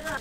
れが。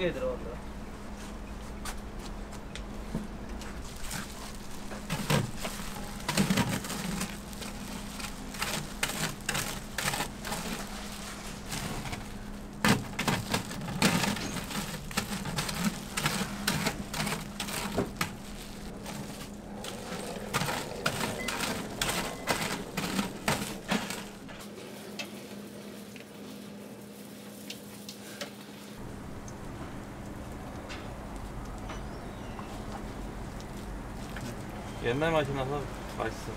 ಸಿಕ್ಕೇ ಇದ್ರು ಒಂದು 옛날 맛이 나서 맛있어.